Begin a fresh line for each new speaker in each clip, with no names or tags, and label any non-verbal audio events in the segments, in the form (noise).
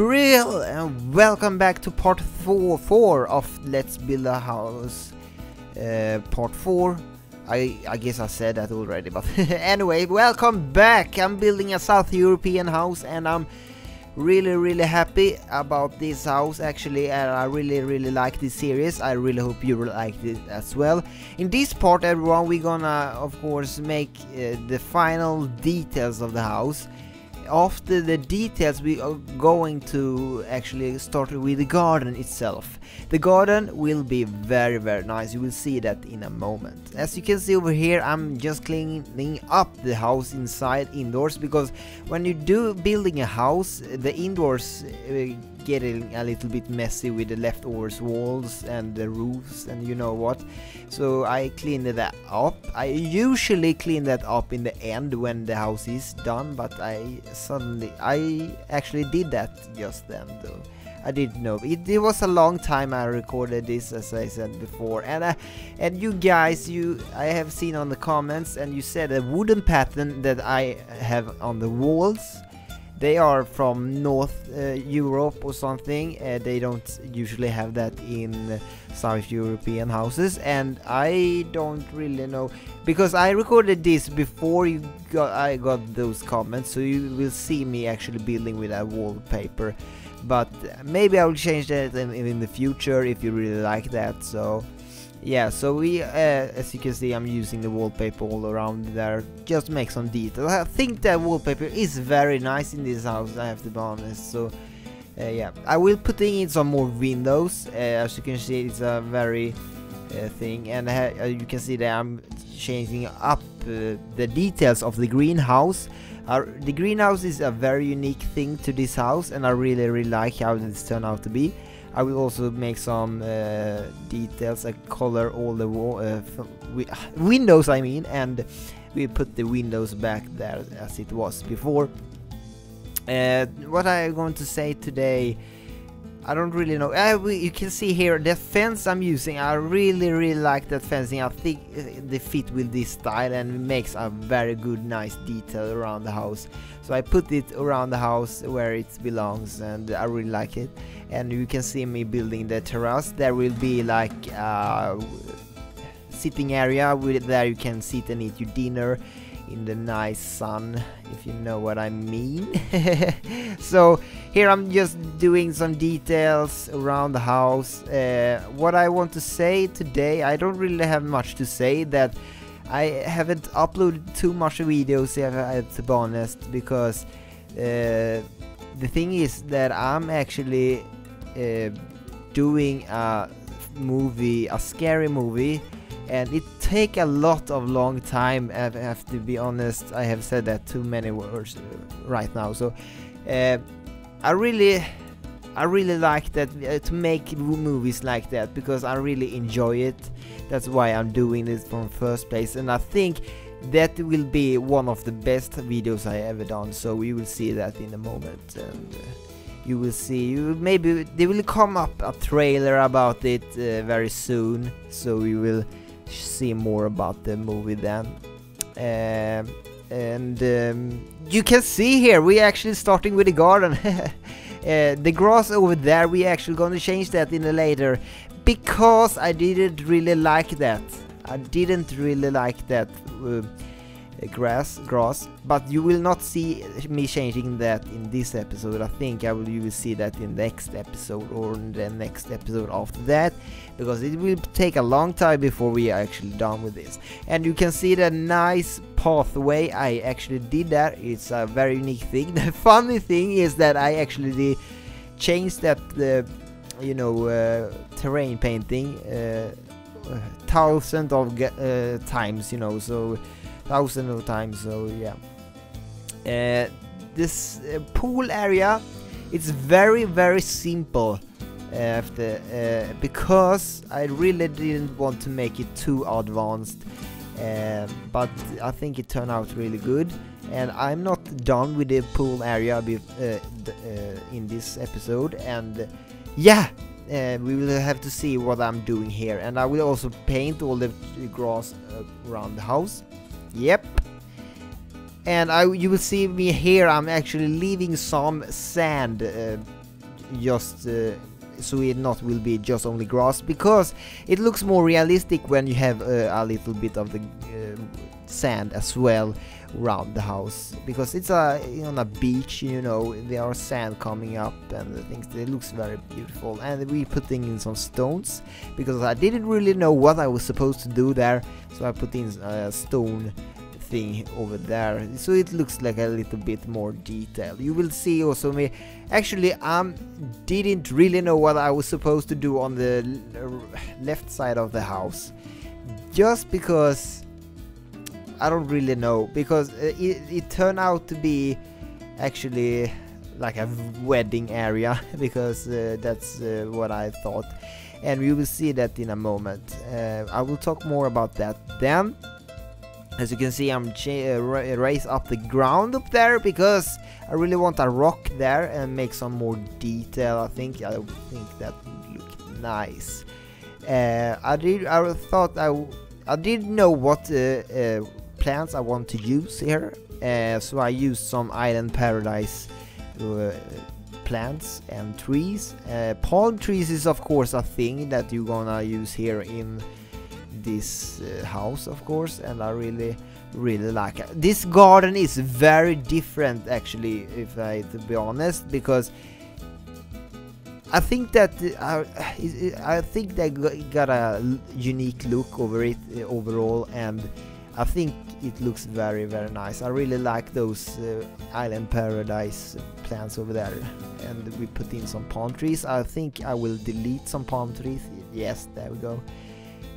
Chrill and welcome back to part 4, four of Let's Build a House. Uh, part 4 I, I guess I said that already but (laughs) anyway welcome back. I'm building a South European house and I'm really really happy about this house actually and I really really like this series. I really hope you like it as well. In this part everyone we're gonna of course make uh, the final details of the house after the details we are going to actually start with the garden itself. The garden will be very very nice. You will see that in a moment. As you can see over here i'm just cleaning up the house inside indoors because when you do building a house the indoors uh, getting a little bit messy with the leftovers walls and the roofs and you know what. So I cleaned that up. I usually clean that up in the end when the house is done but I suddenly I actually did that just then though. I didn't know. It, it was a long time I recorded this as I said before. And uh, and you guys you I have seen on the comments and you said a wooden pattern that I have on the walls they are from North uh, Europe or something. Uh, they don't usually have that in South European houses, and I don't really know because I recorded this before you got I got those comments, so you will see me actually building with a wallpaper. But maybe I will change that in, in the future if you really like that. So yeah so we uh, as you can see I'm using the wallpaper all around there just to make some details. I think that wallpaper is very nice in this house I have to be honest so uh, yeah. I will put in some more windows uh, as you can see it's a very uh, thing and uh, you can see that I'm changing up uh, the details of the greenhouse. The greenhouse is a very unique thing to this house and I really really like how this turned out to be I will also make some uh, details, I color all the uh, wi (sighs) windows I mean, and we put the windows back there as it was before. Uh, what I'm going to say today I don't really know. Uh, we, you can see here the fence I'm using. I really, really like that fencing. I think uh, the fit with this style and makes a very good, nice detail around the house. So I put it around the house where it belongs, and I really like it. And you can see me building the terrace. There will be like a uh, sitting area with there you can sit and eat your dinner in the nice sun if you know what I mean (laughs) so here I'm just doing some details around the house uh, what I want to say today I don't really have much to say that I haven't uploaded too much videos yet to be honest because uh, the thing is that I'm actually uh, doing a movie a scary movie and it take a lot of long time I have to be honest. I have said that too many words right now. So uh, I really I really like that uh, to make movies like that because I really enjoy it. That's why I'm doing this from first place. And I think that will be one of the best videos I ever done. So we will see that in a moment. And uh, you will see you maybe there will come up a trailer about it uh, very soon so we will see more about the movie then. Uh, and um, you can see here, we actually starting with the garden. (laughs) uh, the grass over there, we actually gonna change that in a later because I didn't really like that. I didn't really like that. Uh, grass grass but you will not see me changing that in this episode. I think I will you will see that in the next episode or in the next episode after that because it will take a long time before we are actually done with this. And you can see the nice pathway I actually did that. It's a very unique thing. (laughs) The funny thing is that I actually changed that the you know uh, terrain painting uh, thousands of uh, times you know so thousands of times so yeah. Uh, this uh, pool area it's very very simple uh, after uh, because I really didn't want to make it too advanced uh, but I think it turned out really good and I'm not done with the pool area uh, in this episode and yeah uh, we will have to see what I'm doing here and I will also paint all the grass uh, around the house Yep. And I, you will see me here, I'm actually leaving some sand uh, just uh, so it not will be just only grass because it looks more realistic when you have uh, a little bit of the uh, sand as well around the house. Because it's a on a beach you know there are sand coming up and things it looks very beautiful. And we putting in some stones because I didn't really know what I was supposed to do there. So I put in a stone thing over there. So it looks like a little bit more detail you will see also me actually I um, didn't really know what I was supposed to do on the left side of the house. Just because I don't really know because it, it turned out to be actually like a wedding area (laughs) because uh, that's uh, what I thought. And we will see that in a moment. Uh, I will talk more about that then. As you can see I'm uh, raise up the ground up there because I really want a rock there and make some more detail. I think I think that would look nice. Uh, I did I thought I I didn't know what uh, plants I want to use here uh, so I used some island paradise uh, plants and trees palm trees is of course a thing that you're gonna use here in this uh, house of course and I really really like it. This garden is very different actually if I to be honest because I think that uh, I think they got a unique look over it uh, overall and I think it looks very very nice. I really like those uh, island paradise plants over there and we put in some palm trees. I think I will delete some palm trees. Yes, there we go.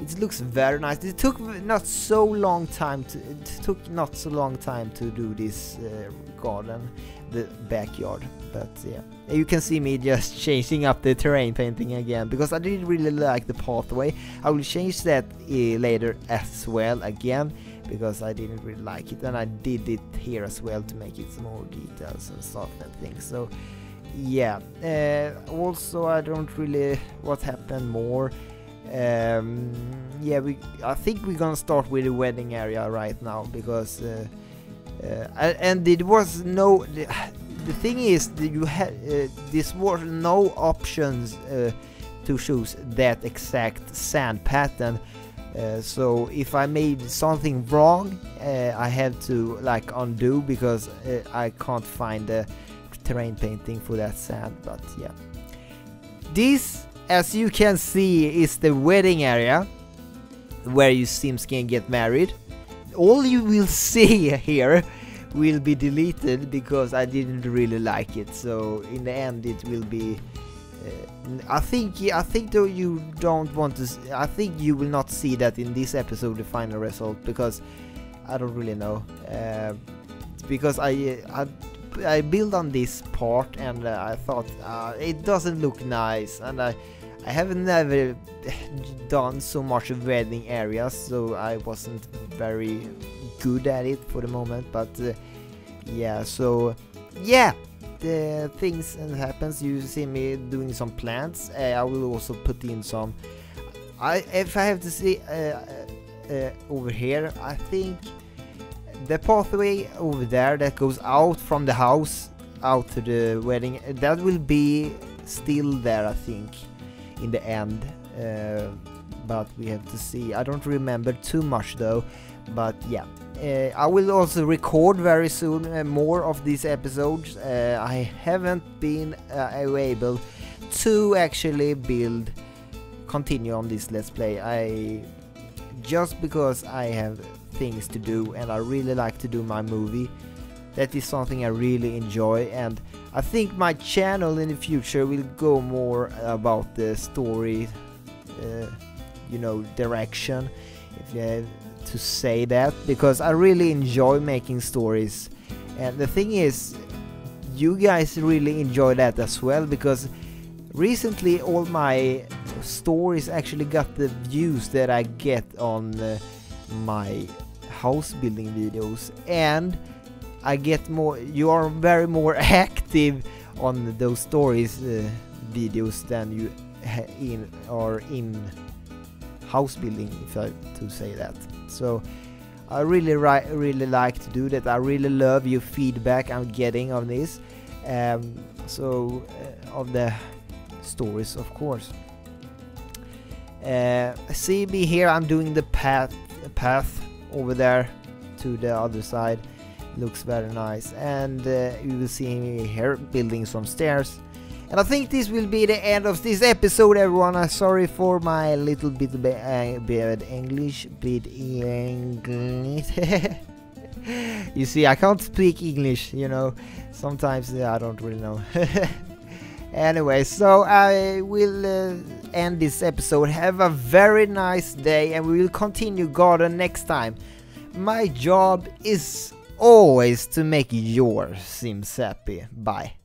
It looks very nice. It took not so long time to it took not so long time to do this uh, garden, the backyard. But yeah, you can see me just (laughs) changing up the terrain painting again because I didn't really like the pathway. I will change that uh, later as well again because I didn't really like it and I did it here as well to make it more details and stuff and things. So yeah, uh, also I don't really what happened more um, yeah, we. I think we're gonna start with the wedding area right now because, uh, uh, and it was no. The, the thing is you had uh, this was no options uh, to choose that exact sand pattern. Uh, so if I made something wrong, uh, I have to like undo because I can't find the terrain painting for that sand. But yeah, this as you can see is the wedding area where you Sims can get married. All you will (laughs) see here will be deleted because I didn't really like it. So in the end, it will be. Uh, I think I think though you don't want to. I think you will not see that in this episode, the final result, because I don't really know. Uh, because I, I I built on this part and uh, I thought uh, it doesn't look nice and I I have never done so much wedding areas, so I wasn't very good at it for the moment. But uh, yeah, so yeah, the things and happens. You see me doing some plants. Uh, I will also put in some. I if I have to see uh, uh, uh, over here, I think the pathway over there that goes out from the house out to the wedding that will be still there. I think in the end uh, but we have to see. I don't remember too much though but yeah. Uh, I will also record very soon uh, more of these episodes. Uh, I haven't been uh, able to actually build continue on this let's play. I just because I have things to do and I really like to do my movie that is something I really enjoy and I think my channel in the future will go more about the story uh, you know direction if you have to say that because I really enjoy making stories. And the thing is you guys really enjoy that as well because recently all my stories actually got the views that I get on uh, my house building videos and I get more you are very more (laughs) active on those stories uh, videos than you in or in house building if I to say that. So I really really like to do that. I really love your feedback I'm getting on this um, so uh, of the stories of course. Uh, see me here I'm doing the path path over there to the other side looks very nice and uh, you will see me here building some stairs. And I think this will be the end of this episode everyone. I'm sorry for my little bit uh, bad English bit English. (laughs) You see I can't speak English you know. Sometimes I don't really know. (laughs) Anyway so I will uh, end this episode. Have a very nice day and we will continue garden next time. My job is always to make your Sims happy. Bye.